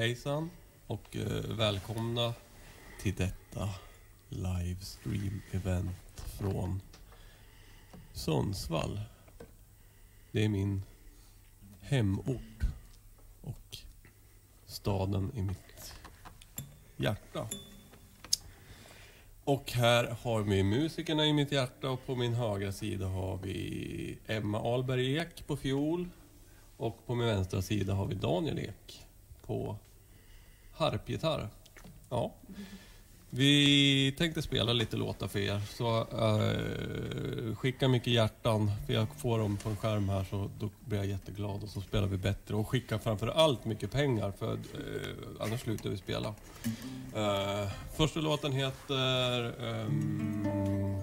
Hejsan och eh, välkomna till detta livestream-event från Sundsvall. Det är min hemort och staden i mitt hjärta. Och här har vi musikerna i mitt hjärta och på min högra sida har vi Emma Ahlberg Ek på fiol. Och på min vänstra sida har vi Daniel Ek på harpgitarr. Ja. Vi tänkte spela lite låtar för er, så uh, skicka mycket hjärtan, för jag får dem på en skärm här så då blir jag jätteglad och så spelar vi bättre. Och skicka framför allt mycket pengar, för uh, annars slutar vi spela. Uh, första låten heter um,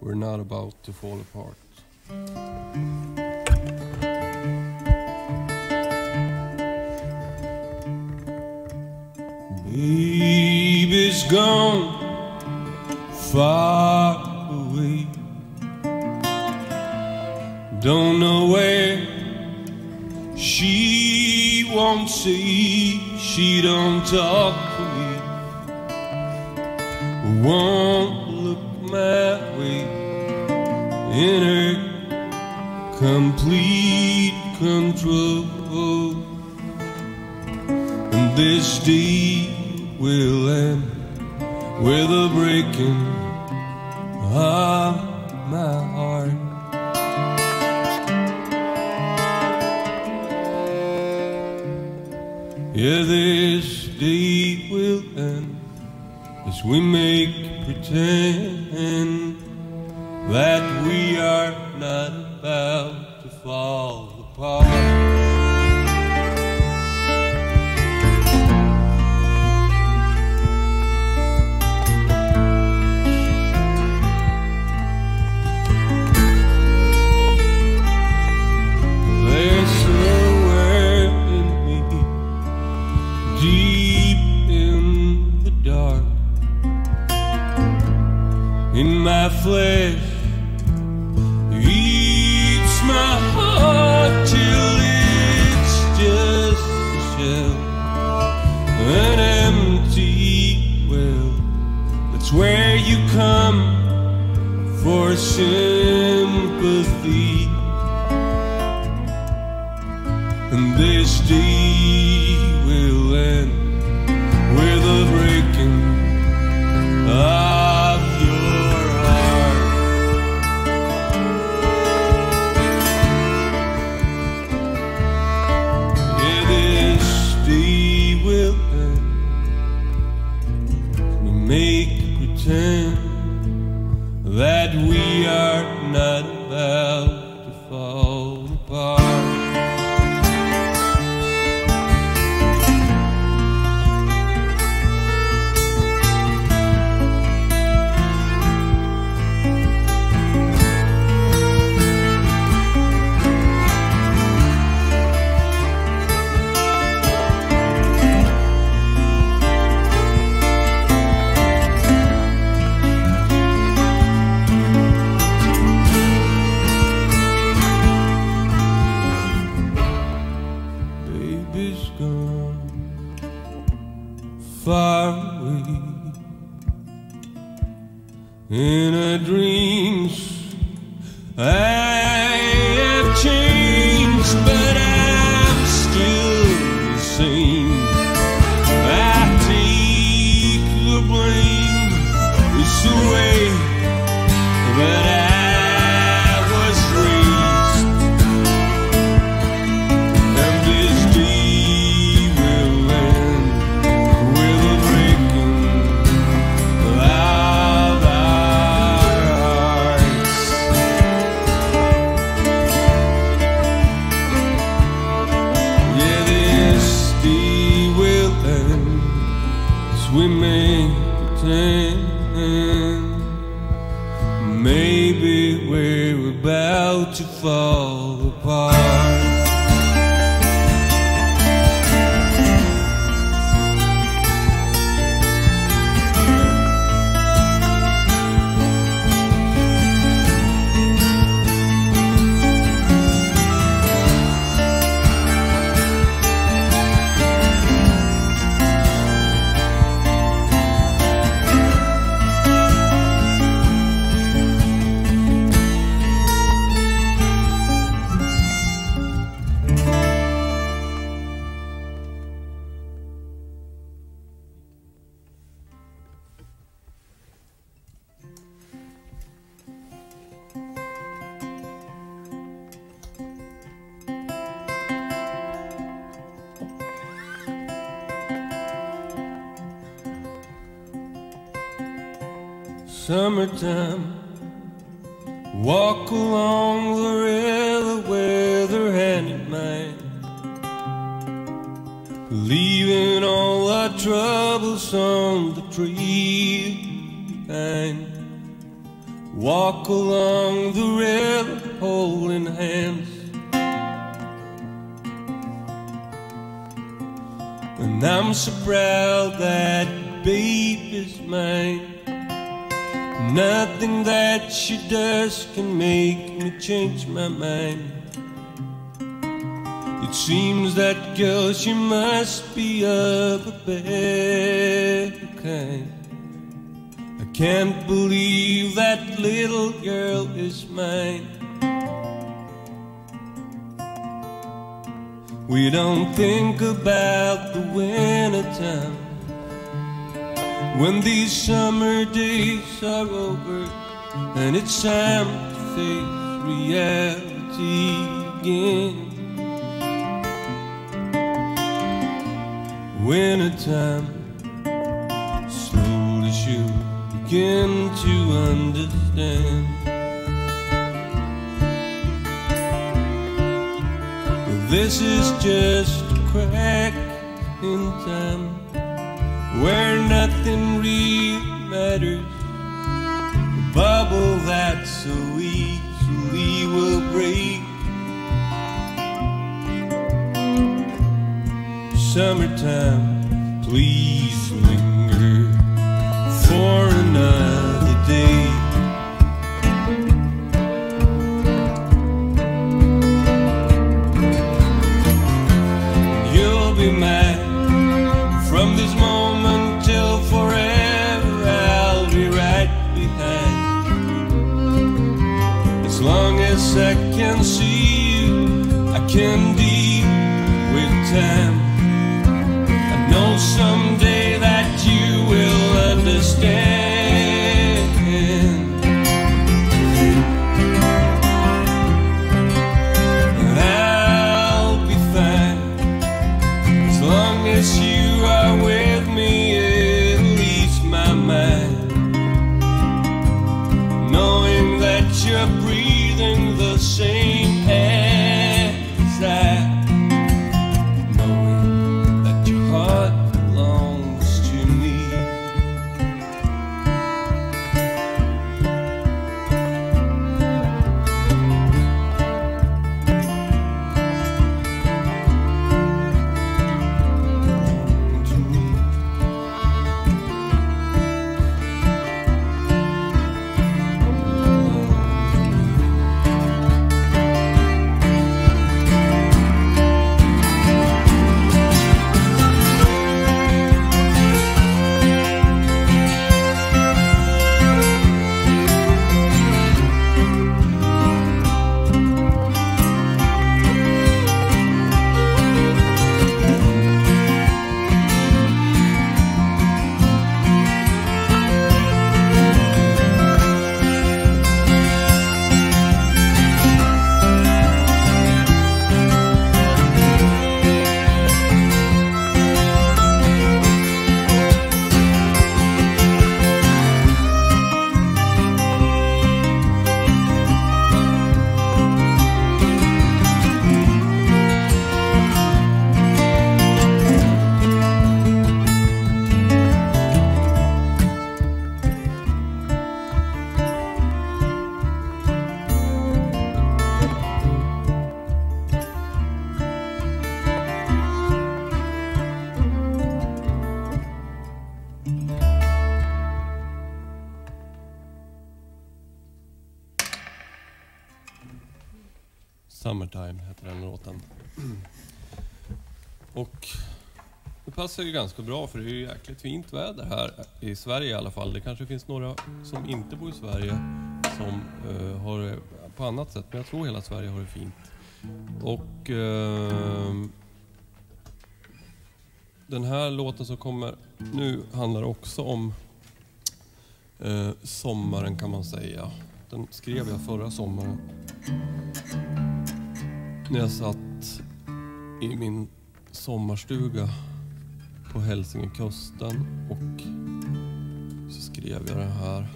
We're not about to fall apart. Baby's gone far away. Don't know where she won't say she don't talk to me. Won't look my way in her complete control. And this day will end with a breaking of my heart. Yeah, this day will end as we make pretend that we are not about to fall apart. Flesh, is mine. Nothing that she does can make me change my mind. It seems that girl, she must be of a better kind. I can't believe that little girl is mine. We don't think about the winter time when these summer days are over and it's time to face reality again. Wintertime, slowly she'll begin to understand. This is just a crack in time where nothing really matters. A bubble that so easily will break. Summertime, please linger for another I can see you, I can passar ju ganska bra för det är ju jäkligt fint väder här i Sverige i alla fall. Det kanske finns några som inte bor i Sverige som uh, har det på annat sätt. Men jag tror hela Sverige har det fint. Och uh, den här låten som kommer nu handlar också om uh, sommaren kan man säga. Den skrev jag förra sommaren. När jag satt i min sommarstuga på Hälsingekusten och så skrev jag den här.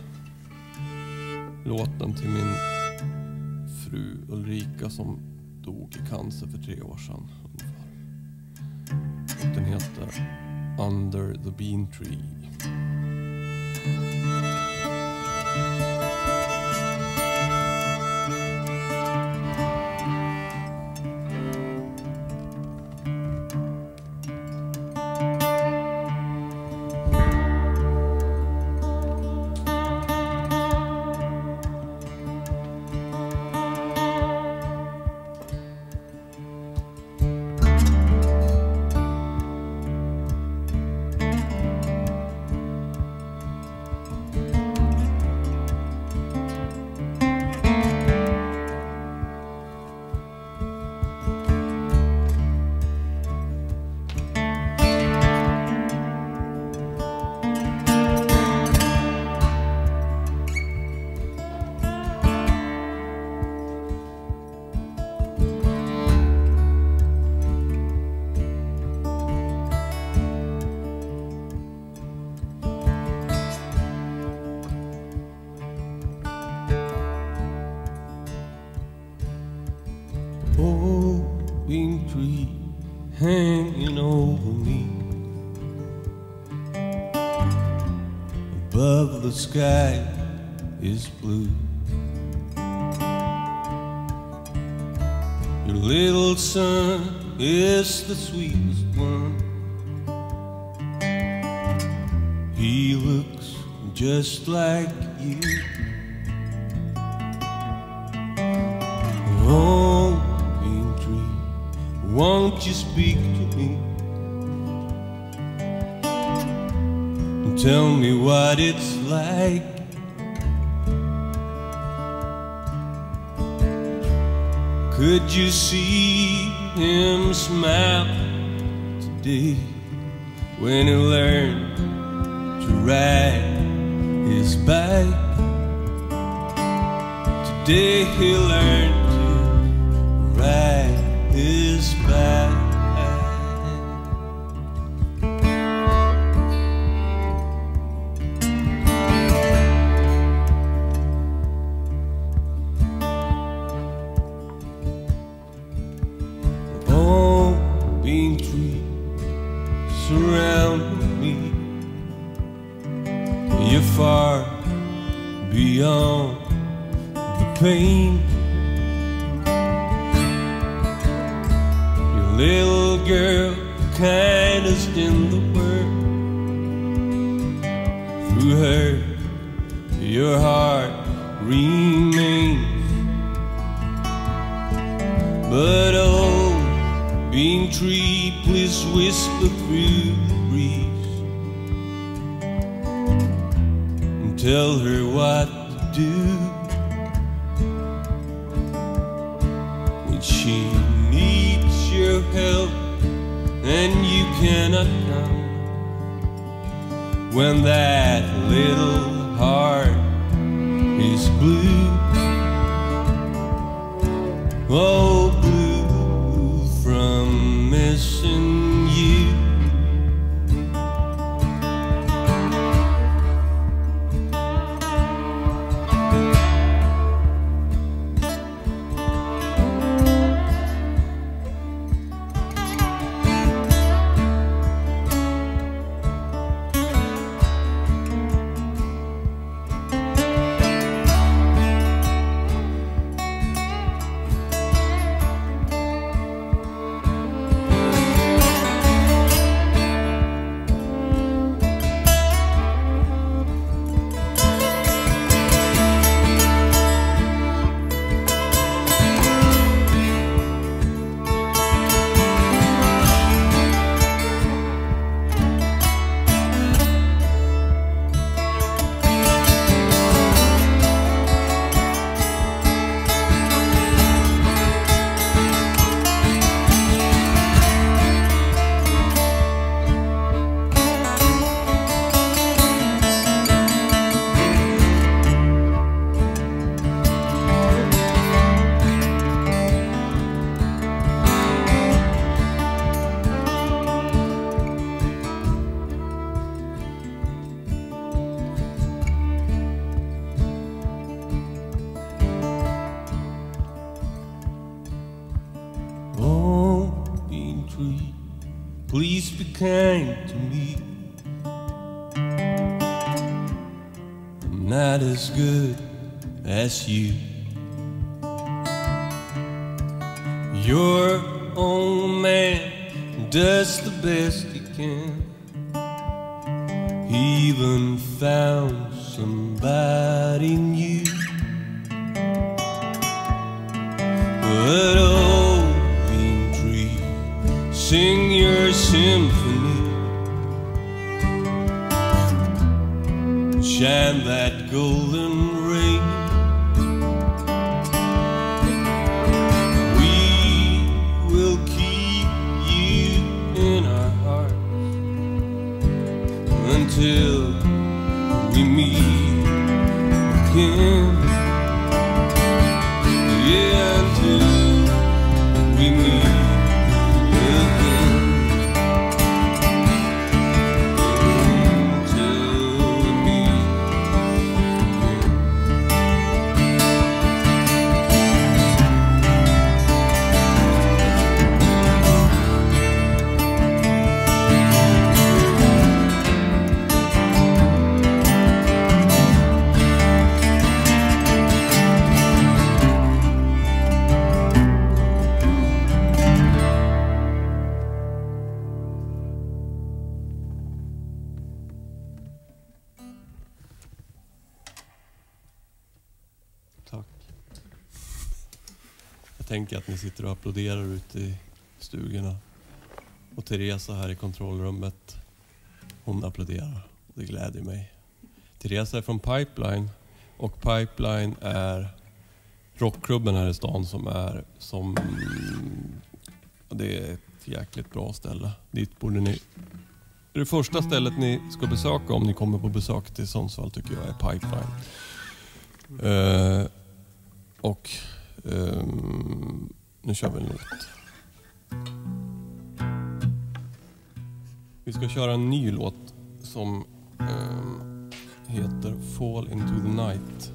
låten till min fru Ulrika som dog i cancer för tre år sedan ungefär. Den heter Under the Bean Tree. Sky is blue. Your little son is the sweetest one. He looks just like you. Oh, tree, won't you speak to me? Tell me what it's like. Could you see him smile today when he learned to ride his bike? Today he learned to ride his bike. Applåderar ute i stugorna. Och Teresa här i kontrollrummet, hon applåderar. Det gläder mig. Teresa är från Pipeline och Pipeline är rockklubben här i stan som är som... Det är ett jäkligt bra ställe. Dit borde ni... Det första stället ni ska besöka om ni kommer på besök till Sundsvall tycker jag är Pipeline. Uh, och um, nu kör vi en låt. Vi ska köra en ny låt som um, heter Fall into the night.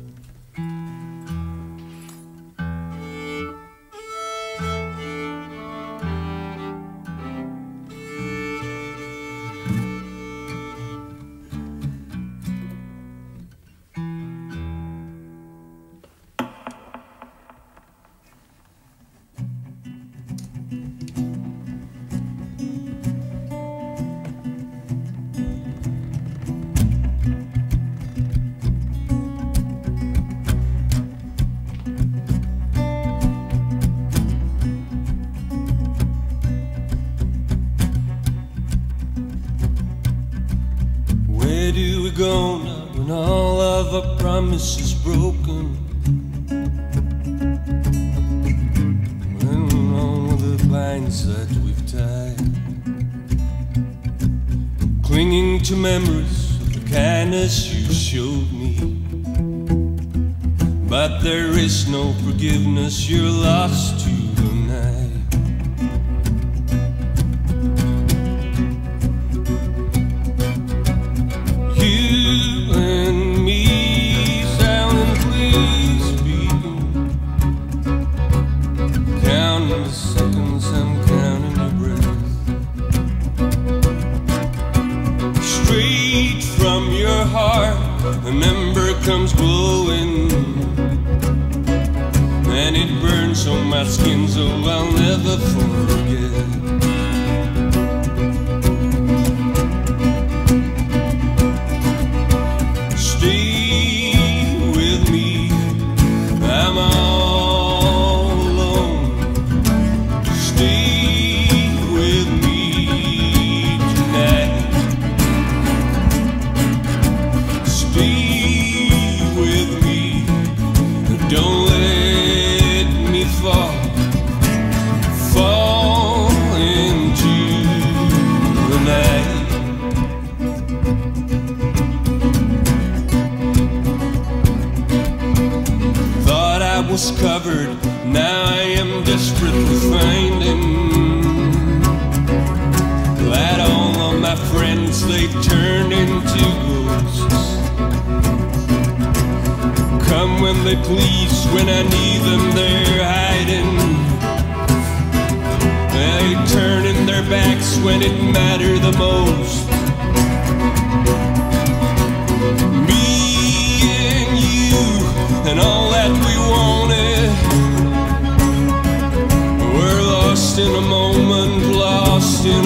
We go now when all of our promises broken? When all the binds that we've tied, clinging to memories of the kindness you showed me. But there is no forgiveness, you're lost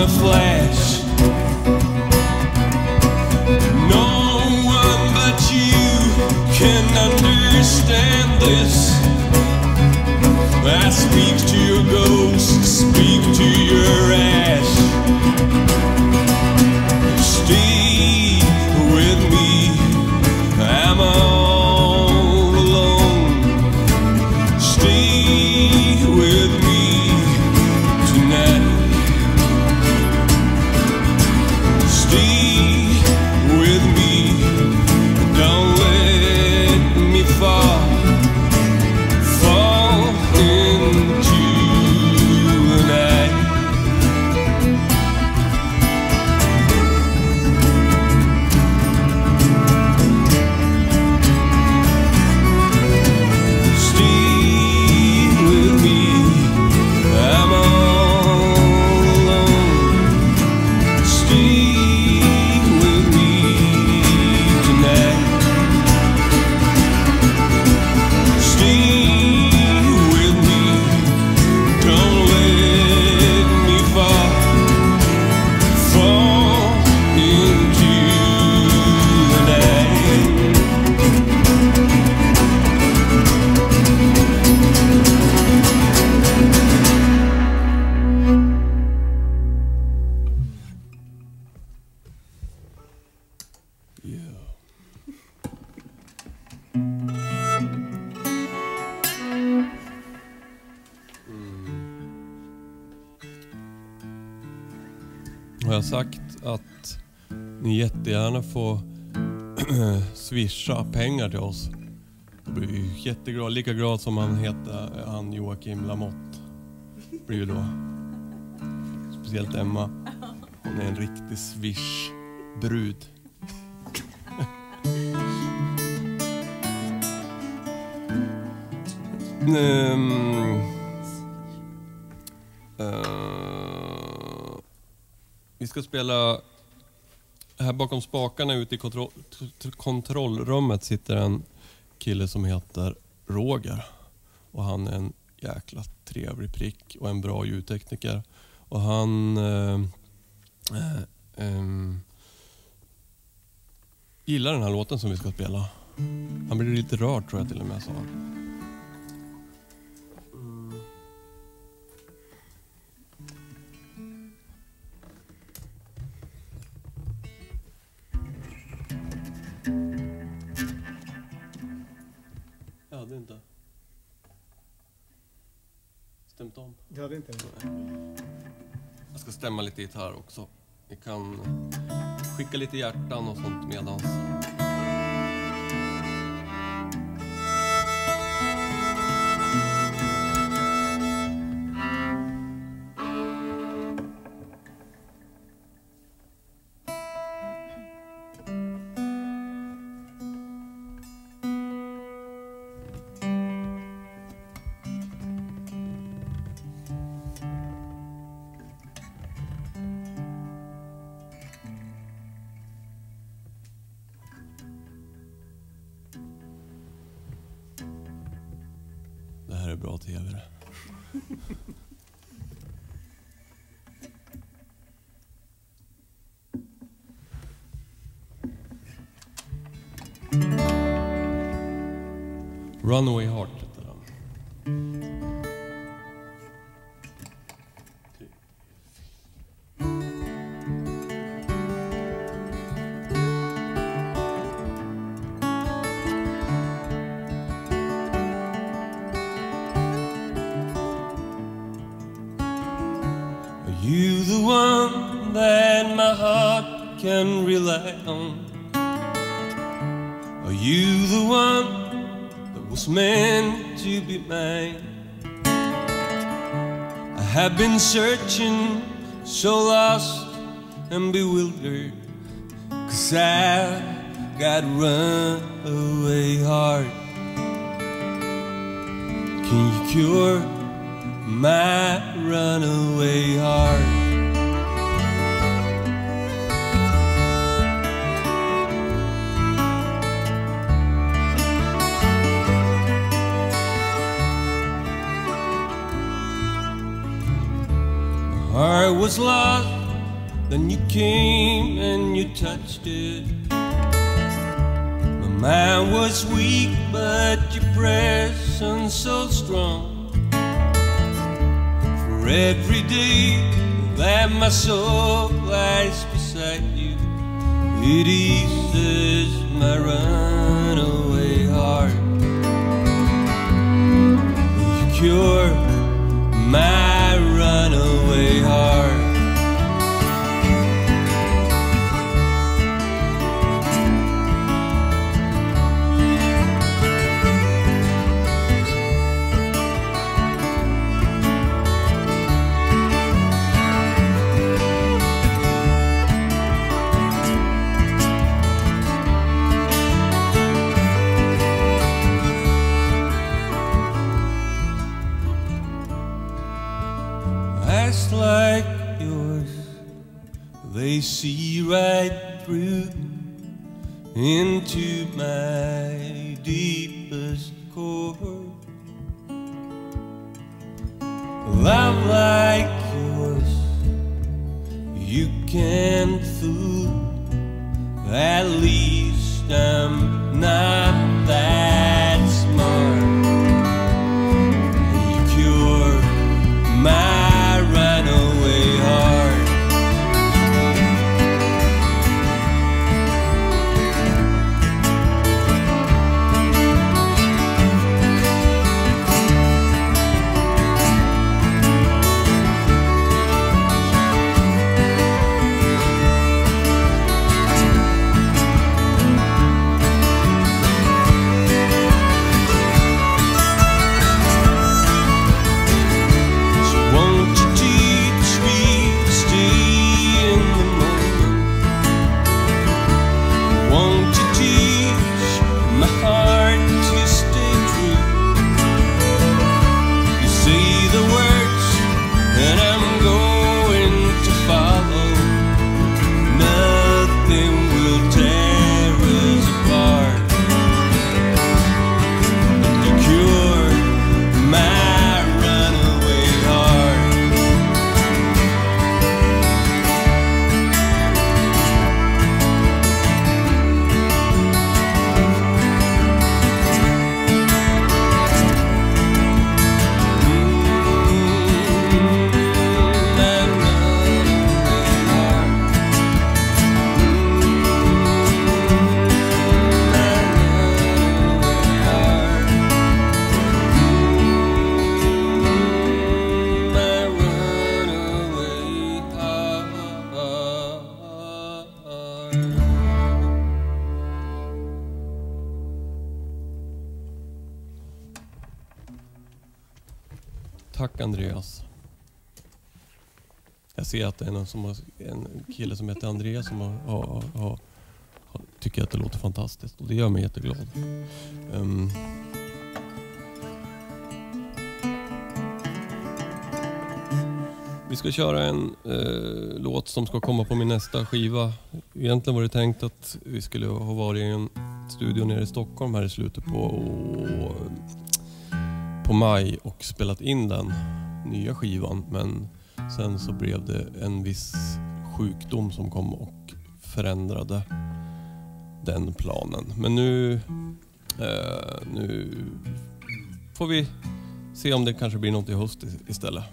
in Jätteglad. Lika glad som han heter, eh, han Joakim Lamotte. Blir ju då. Speciellt Emma. Hon är en riktig swish-brud. Mm. Uh. vi ska spela... Här bakom spakarna ute i kontroll, kontrollrummet sitter en kille som heter Roger. Och han är en jäkla trevlig prick och en bra ljudtekniker. Och han... eh, eh, ehm, gillar den här låten som vi ska spela. Han blir lite rörd tror jag till och med sa han. Stämt om. Du hade inte det? Jag ska stämma lite gitarr också. Vi kan skicka lite hjärtan och sånt medans. That my heart can rely on? Are you the one that was meant to be mine? I have been searching, so lost and bewildered, cause I got runaway heart. Can you cure my runaway heart? Heart was lost, then you came and you touched it. My mind was weak, but your presence so strong. For every day that my soul lies beside you, it eases my runaway heart. You cure my runaway heart. Into my deepest core. Love like yours, you can't fool. At least I'm not that som har, en kille som heter Andreas som har, har, har, har, tycker att det låter fantastiskt och det gör mig jätteglad. Um, vi ska köra en eh, låt som ska komma på min nästa skiva. Egentligen var det tänkt att vi skulle ha varit i en studio nere i Stockholm här i slutet på på maj och spelat in den nya skivan. Men sen så blev det en viss sjukdom som kom och förändrade den planen. Men nu, eh, nu får vi se om det kanske blir något i höst istället.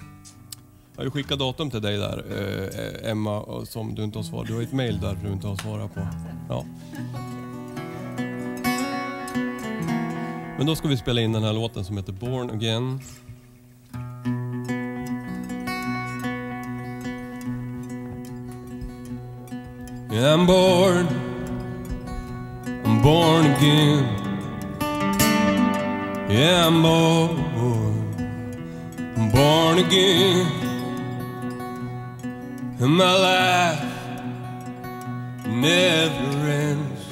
Jag har ju skickat datum till dig där, eh, Emma, som du inte har svarat. Du har ett mail där du inte har svarat på. Ja. Men då ska vi spela in den här låten som heter Born Again. Yeah, I'm born. I'm born again. Yeah, I'm born. I'm born again. And my life never ends.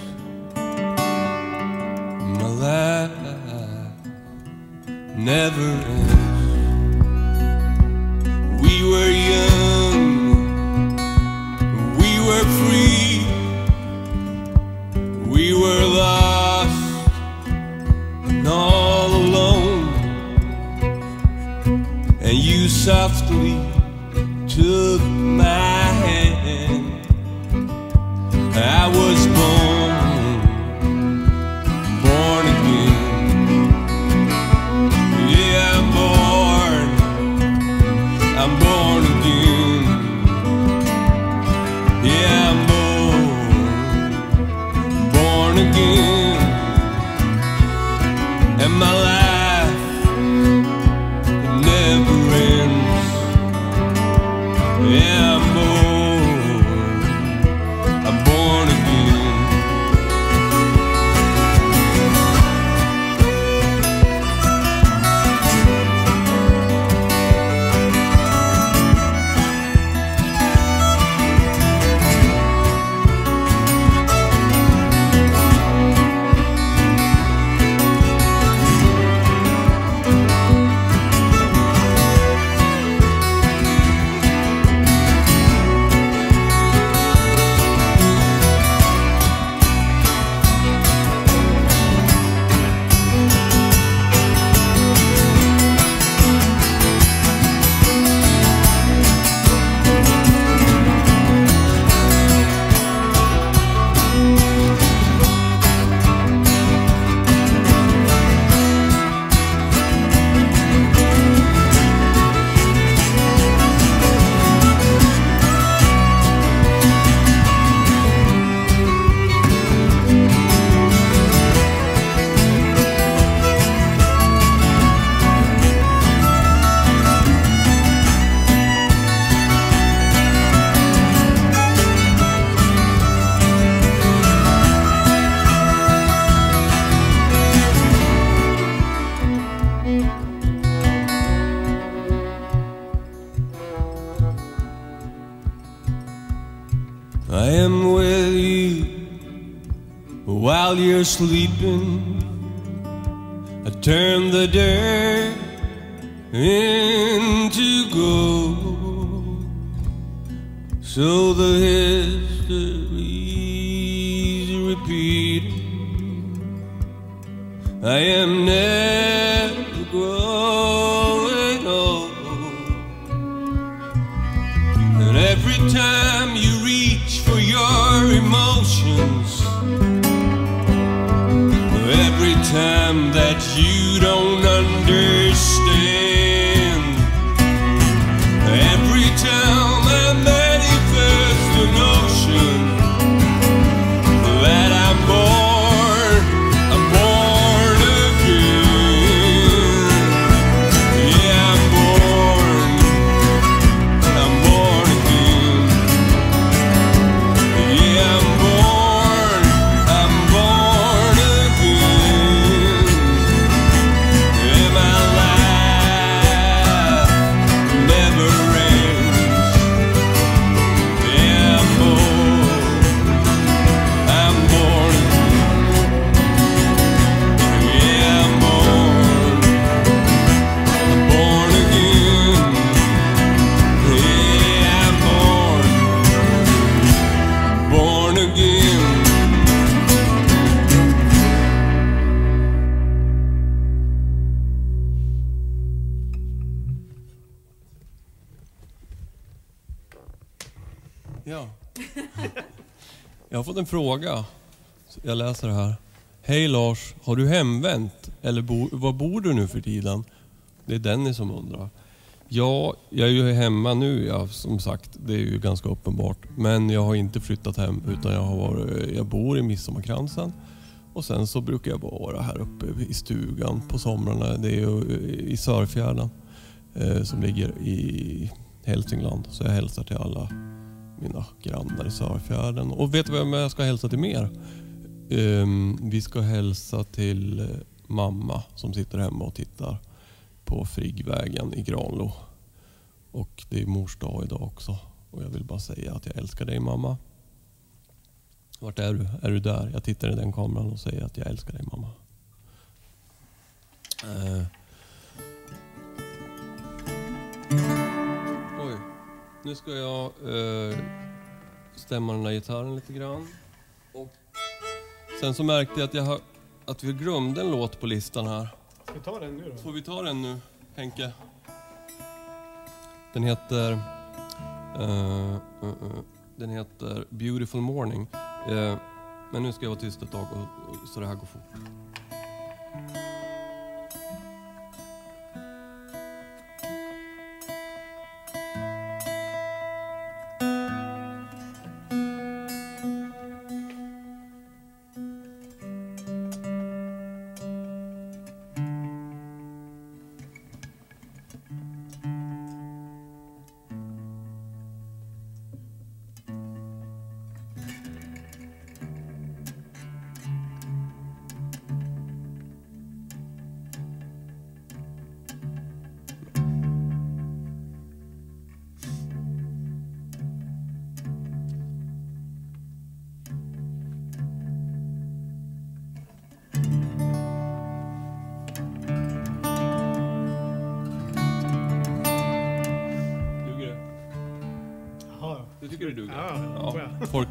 My life never ends. We were young. We were free. Softly took Yeah, sleeping. Time that you don't understand, fråga. Jag läser det här. Hej Lars, har du hemvänt? Eller bo, var bor du nu för tiden? Det är Dennis som undrar. Ja, jag är ju hemma nu ja, som sagt. Det är ju ganska uppenbart. Men jag har inte flyttat hem utan jag, har varit, jag bor i Midsommarkransen. Och sen så brukar jag vara här uppe i stugan på somrarna. Det är ju eh, i Sörfjärden eh, som ligger i Hälsingland. Så jag hälsar till alla mina grannar i Sörfjärden. Och vet du vem jag ska hälsa till mer? Um, vi ska hälsa till eh, mamma som sitter hemma och tittar på Friggvägen i Granlo. Och det är mors dag idag också. Och jag vill bara säga att jag älskar dig mamma. Vart är du? Är du där? Jag tittar i den kameran och säger att jag älskar dig mamma. Eh. Nu ska jag eh, stämma den där gitarren lite grann. Och sen så märkte jag att, jag har, att vi glömde en låt på listan här. Ska vi ta den nu då? Får vi ta den nu, Henke? Den heter Eh, eh, eh, den heter Beautiful Morning. Men nu ska jag vara tyst ett tag och, och, så det här går fort.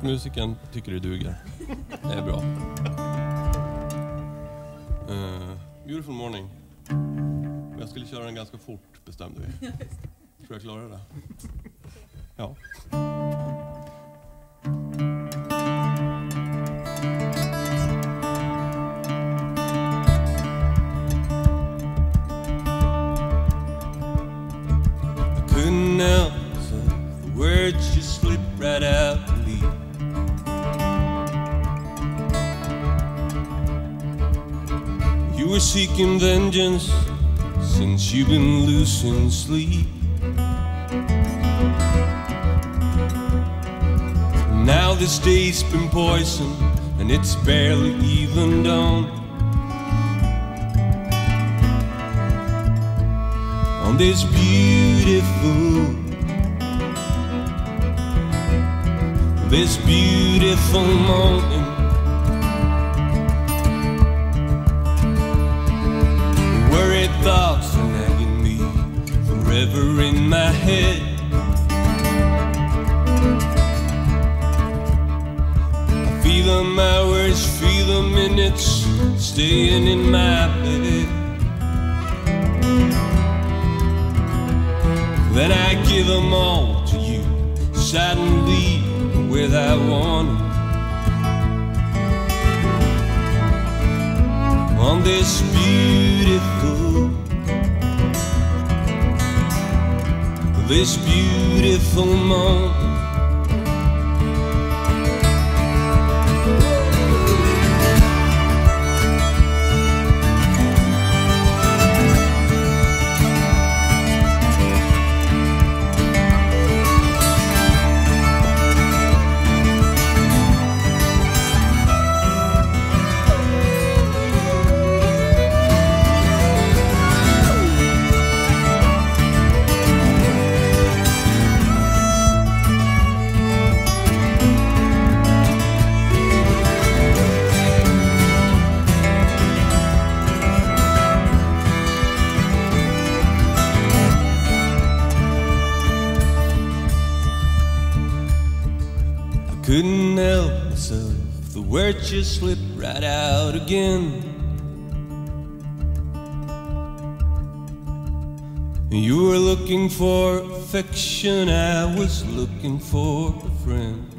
Folkmusiken tycker det duger. Det är bra. Eh, beautiful morning. Men Jag skulle köra den ganska fort bestämde vi. Tror jag klarar det? Ja. You've been losing sleep. Now this day's been poisoned and it's barely even dawn. On this beautiful, this beautiful morning. Worried thoughts forever in my head. I feel them hours, feel the minutes staying in my bed. Then I give them all to you, suddenly without warning. On this beautiful, this beautiful moment. Couldn't help myself, the words just slipped right out again. You were looking for affection, I was looking for a friend.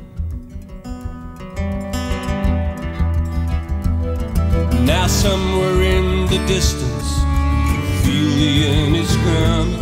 Now, somewhere in the distance, feel the end is coming.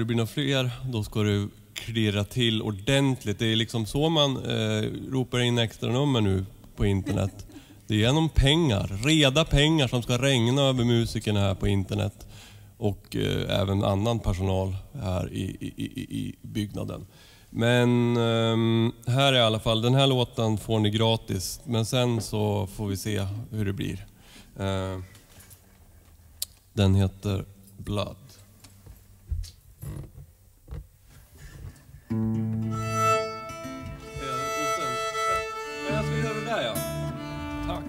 Det bli några fler, då ska det klirra till ordentligt. Det är liksom så man eh, ropar in extra nummer nu på internet. Det är genom pengar, reda pengar som ska regna över musikerna här på internet och eh, även annan personal här i, i, i, i byggnaden. Men eh, här är i alla fall, den här låten får ni gratis, men sen så får vi se hur det blir. Eh, den heter Blood. Jag ska göra det där ja. Tack.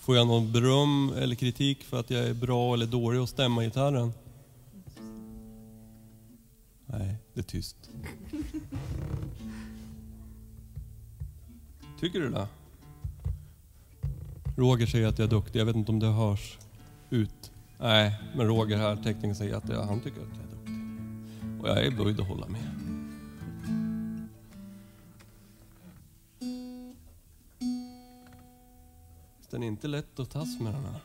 Får jag någon beröm eller kritik för att jag är bra eller dålig att stämma gitarren? Tyst. Tycker du det? Roger säger att jag är duktig. Jag vet inte om det hörs ut. Nej, men Roger här, teckningen, säger att jag, han tycker att jag är duktig. Och jag är böjd att hålla med. Den är inte lätt att tas med den här.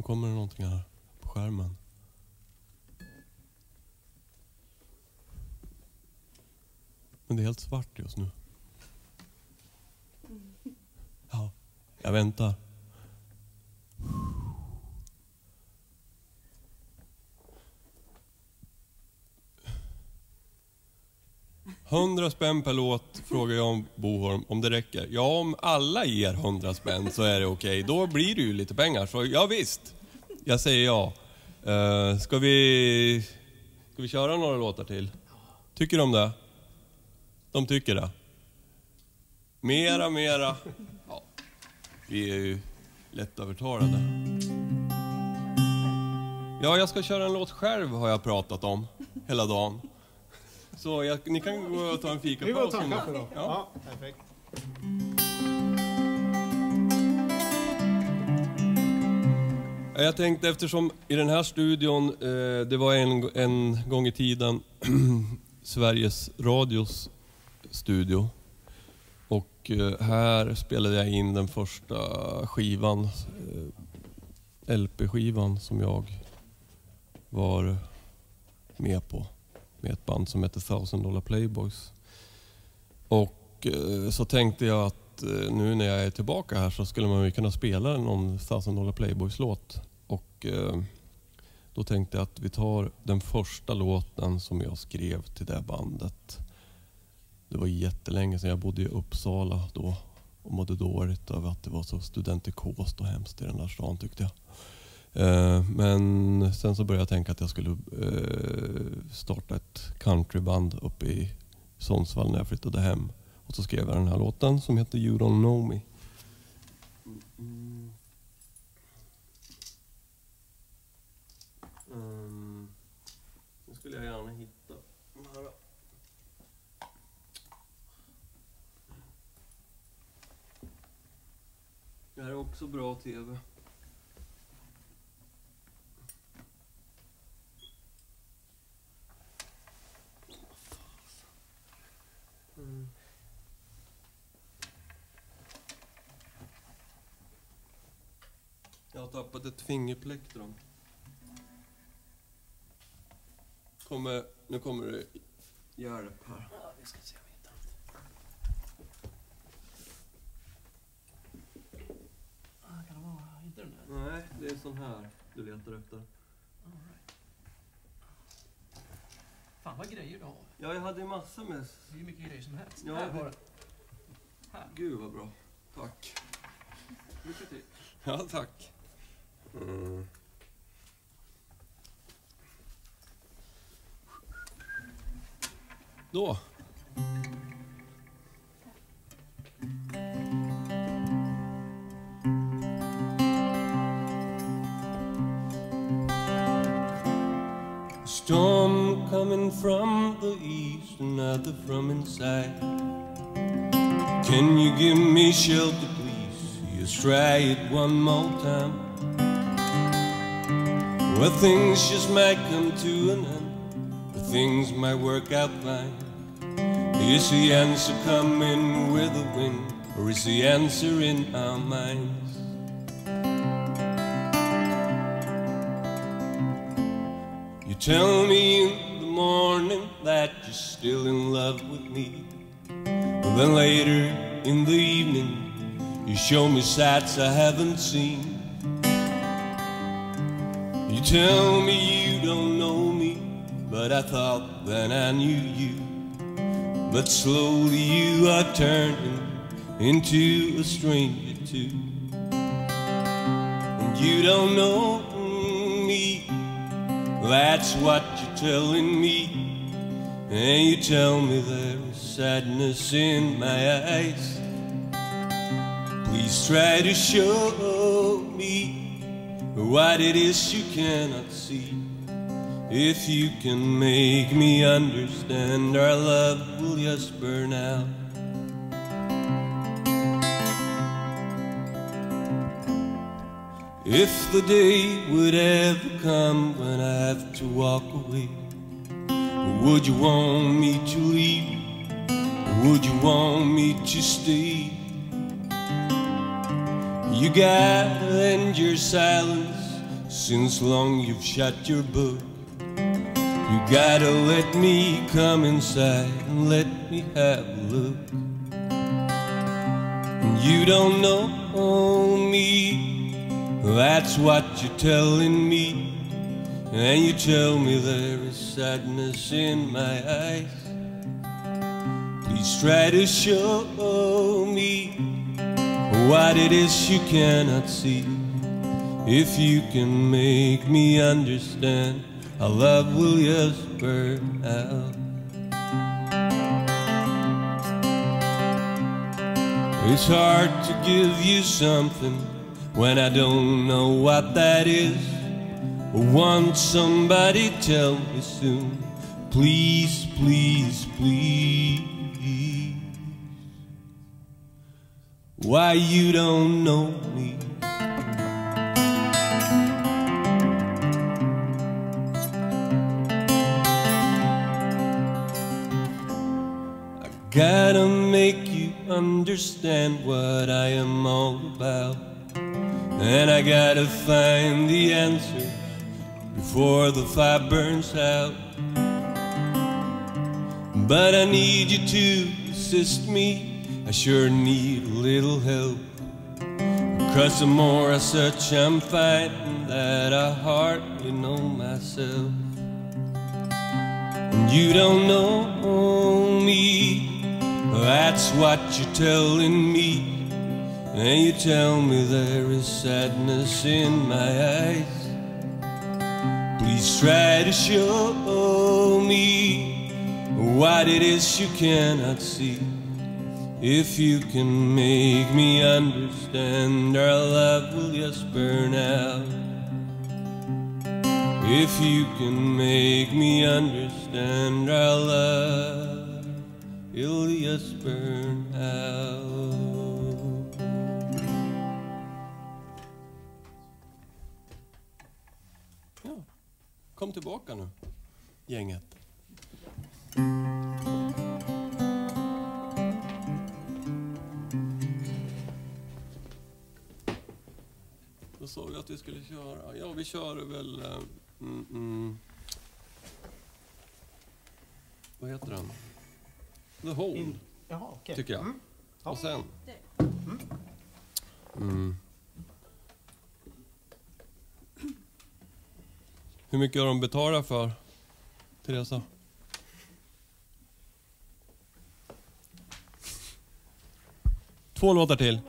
Nu kommer det någonting här på skärmen. Men det är helt svart just nu. Ja, jag väntar. Hundra spänn per låt frågar jag om Boholm om det räcker. Ja, om alla ger hundra spänn så är det okej. Då blir det ju lite pengar. Så ja, visst, jag säger ja. Uh, ska, vi, ska vi köra några låtar till? Tycker de det? De tycker det? Mera, mera. Ja, vi är ju lättövertalade. Ja, jag ska köra en låt själv har jag pratat om hela dagen. Så jag, ni kan gå och ta en Vi går och tar ni- kaffe då. Ja. Ja, perfekt. Jag tänkte eftersom i den här studion, eh, det var en, en gång i tiden Sveriges Radios studio. Och eh, här spelade jag in den första skivan, eh, LP-skivan som jag var med på. Med ett band som heter Thousand Dollar Playboys. Och eh, så tänkte jag att eh, nu när jag är tillbaka här så skulle man ju kunna spela någon Thousand Dollar Playboys-låt. Och eh, då tänkte jag att vi tar den första låten som jag skrev till det bandet. Det var jättelänge sedan. Jag bodde i Uppsala då och mådde dåligt över att det var så studentikost och hemskt i den där stan tyckte jag. Eh, men sen så började jag tänka att jag skulle eh, starta ett countryband uppe i Sundsvall när jag flyttade hem. Och så skrev jag den här låten som heter You Don't Know Me. Ehm, nu skulle jag gärna hitta den här. Det här är också bra TV. Mm. Tappat ett fingerplektrum. Kommer, nu kommer det hjälp här. vi ska se om vi hittar Kan det vara, inte den där? Nej, det är sån här du letar efter. All right. Fan vad grejer du har. Ja, jag hade ju massor med... Det är ju mycket grejer som helst. Ja, här har du. Här. Gud vad bra. Tack. Lycka till. Ja, tack. Mm. Då. Storm coming from the east, another from inside. Can you give me shelter, please? You try it one more time. Well, things just might come to an end, but things might work out fine. Is the answer coming with the wind, or is the answer in our minds? You tell me in the morning that you're still in love with me. But then later in the evening, you show me sights I haven't seen. Tell me you don't know me, but I thought that I knew you. But slowly you are turning into a stranger too. And you don't know me, that's what you're telling me. And you tell me there is sadness in my eyes. Please try to show what it is you cannot see. If you can make me understand, our love will just burn out. If the day would ever come when I have to walk away, Would you want me to leave? Would you want me to stay? You gotta lend your silence since long you've shut your book. You gotta let me come inside and let me have a look. You don't know me, that's what you're telling me. And you tell me there is sadness in my eyes. Please try to show me what it is you cannot see. If you can make me understand, our love will just burn out. It's hard to give you something when I don't know what that is. Want somebody tell me soon, please, please, please. Why you don't know me? I gotta make you understand what I am all about. And I gotta find the answer before the fire burns out. But I need you to assist me. I sure need a little help. Cause the more I search, I'm finding that I hardly know myself. And you don't know me, that's what you're telling me. And you tell me there is sadness in my eyes. Please try to show me what it is you cannot see. If you can make me understand, our love will just burn out. If you can make me understand, our love it'll just burn out. Ja. Kom tillbaka nu, gänget. Sa vi att vi skulle köra. Ja, vi kör väl... eh, Mm, mm. Vad heter den? The Hole, In, jaha, okej. tycker jag. Mm. Ja. Och sen... Mm. Hur mycket har de betalat för, Teresa? Två låtar till.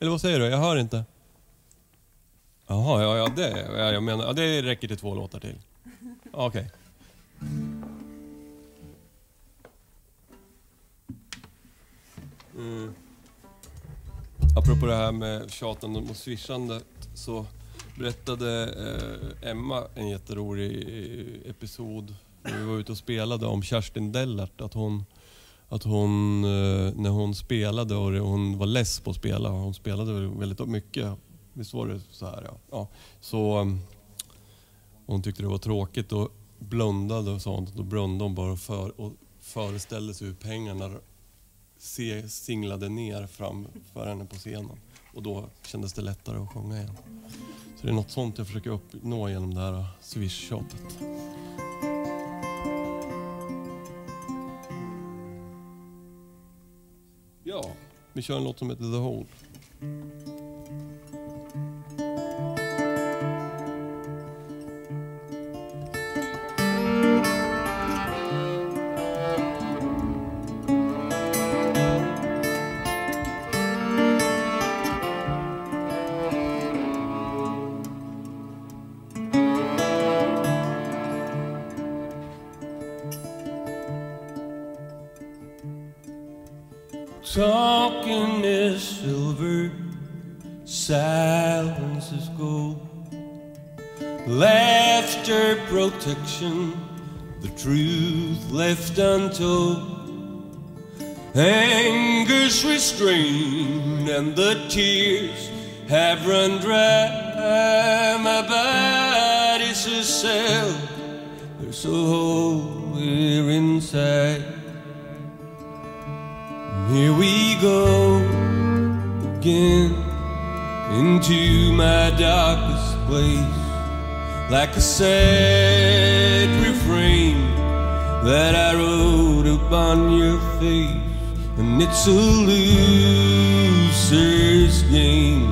Eller vad säger du? Jag hör inte. Jaha, ja, ja, det, ja, jag menar, ja, det räcker till två låtar till. Okej. Okej. Mm. Apropå det här med tjatandet och swishandet så berättade eh, Emma en jätterolig eh, episod när vi var ute och spelade om Kerstin Dellert. Att hon, att hon eh, när hon spelade och hon var less på att spela, hon spelade väldigt mycket. Visst var det så här? Ja. ja. Så um, hon tyckte det var tråkigt och blundade och sånt. Då blundade hon bara för, och föreställde sig hur pengarna se, singlade ner framför henne på scenen. Och då kändes det lättare att sjunga igen. Så det är något sånt jag försöker uppnå genom det här uh, swish-tjatet. Ja, vi kör en låt som heter The Hole. Talking is silver, silence is gold. Laughter, protection, the truth left untold. Anger's restrained, and the tears have run dry. My body's a cell, there's so a hole here inside. Here we go again into my darkest place. Like a sad refrain that I wrote upon your face. And it's a loser's game,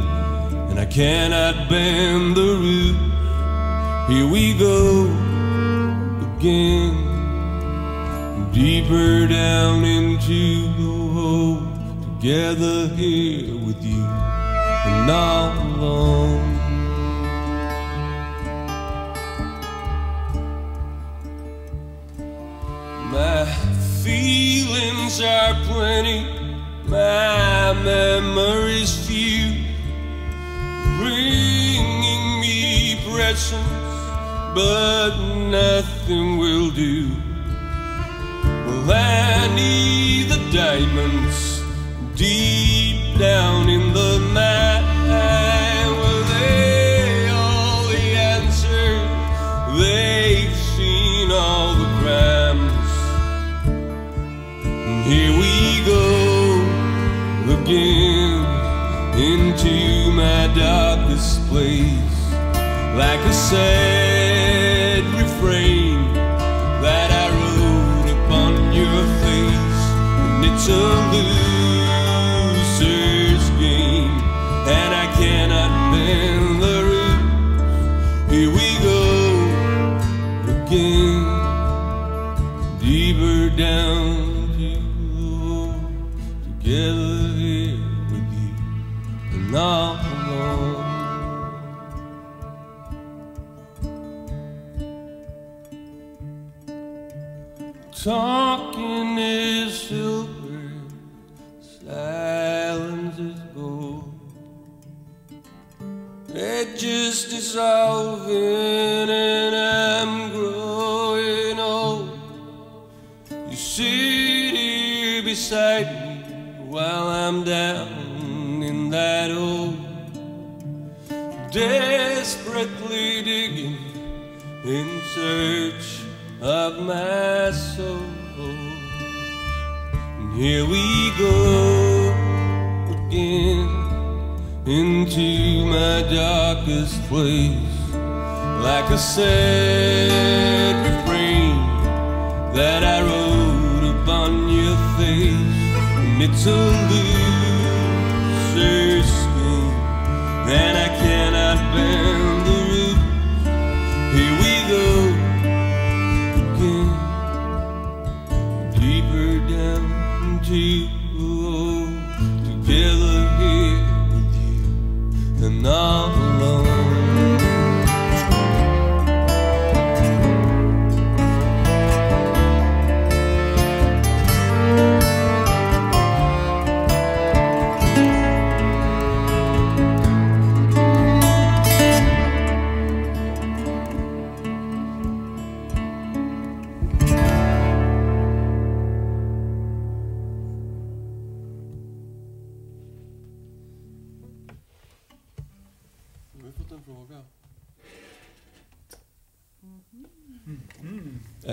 and I cannot bend the rules. Here we go again, deeper down into the hole, together here with you and all alone. My feelings are plenty, my memories few, bringing me presents, but nothing will do. Diamonds deep down in the night. Were they all the answers? They've seen all the crimes. And here we go again into my darkest place, like a sad it's a loser's game, and I cannot bend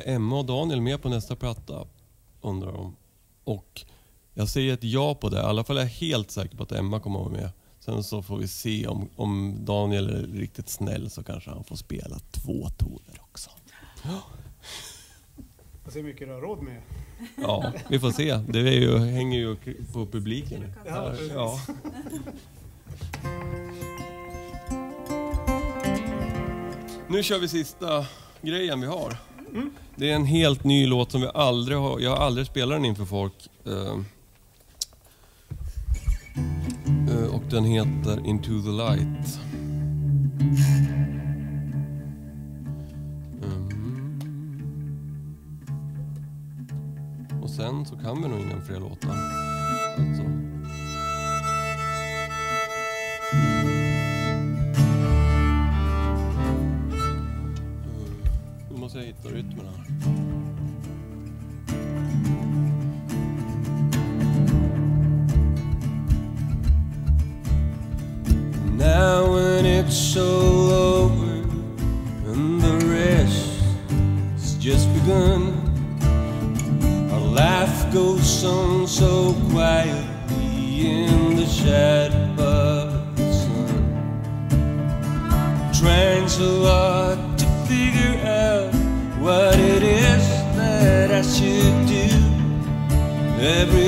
Emma och Daniel med på nästa platta? Undrar de. Och jag säger ett ja på det. I alla fall är jag helt säker på att Emma kommer att vara med. Sen så får vi se om, om Daniel är riktigt snäll så kanske han får spela två toner också. Jag ser hur mycket du har råd med. Ja, vi får se. Det är ju, hänger ju på publiken. Ja. Nu kör vi sista grejen vi har. Det är en helt ny låt som vi aldrig har, jag har aldrig spelat den inför folk. Eh, eh, och den heter Into the Light. Mm. Och sen så kan vi nog inga fler låtar. Alltså. jag hittar rytmerna. Now when it's all over and the rest has just begun, our life goes on so quietly in the shadow of the sun. Trying so hard. every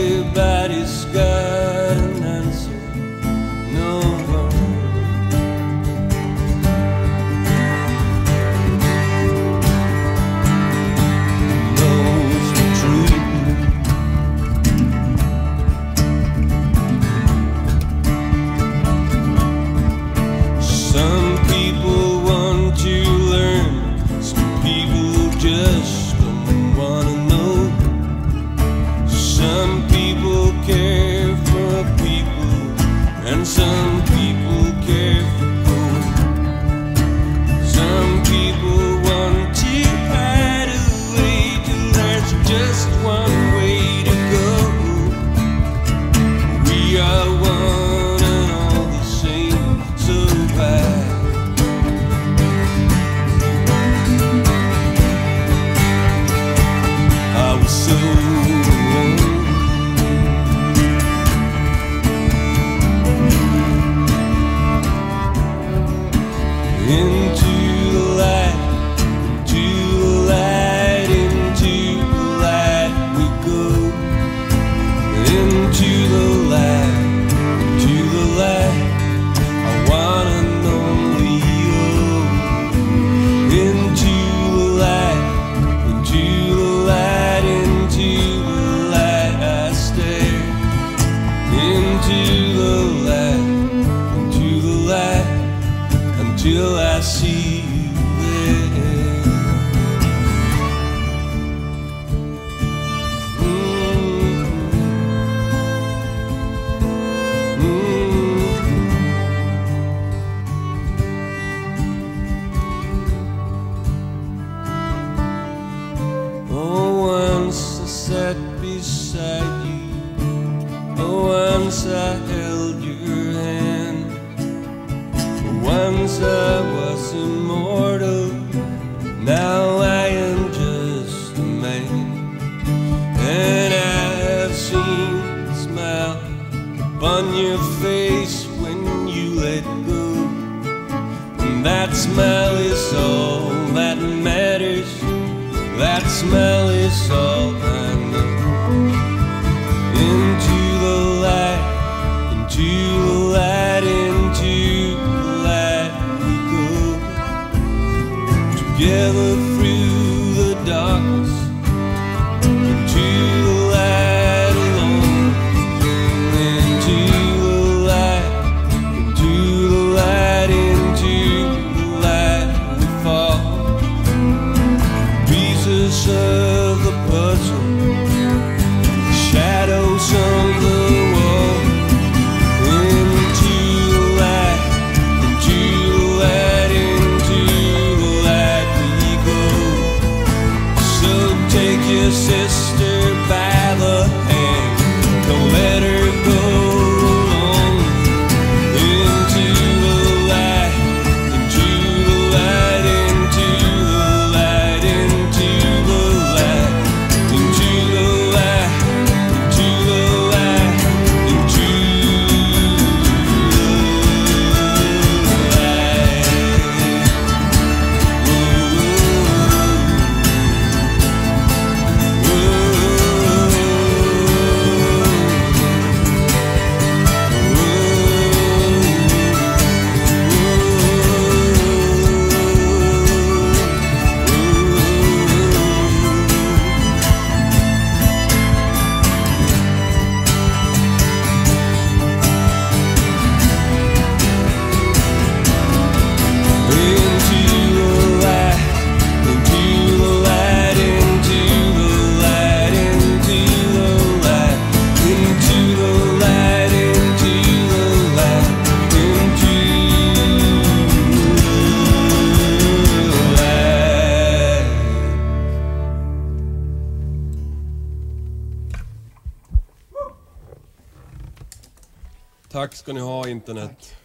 internet.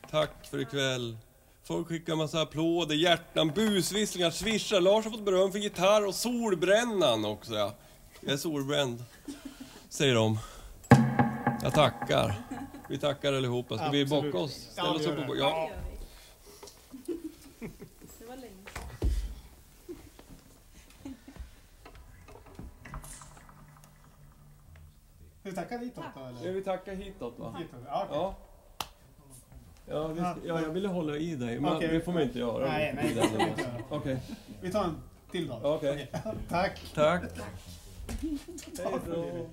Tack, Tack för ikväll. Folk skickar massa applåder, hjärtan, busvisslingar, swishar. Lars har fått beröm för gitarr och solbrännan också. Ja. Jag är solbränd, säger de. Jag tackar. Vi tackar allihopa. Ska Absolut. vi bocka oss? Ställa oss upp och bocka. Ja. Ska vi tacka ditåt då eller? vi tackar hitåt va? Ditåt? Ja, okej. Ja. Ja, vi ska, ja, jag ville hålla i dig, men Okej. det får man inte göra. Nej, nej, det får inte göra. Okej, Vi tar en till då. okej. Tack. Tack. Hej då.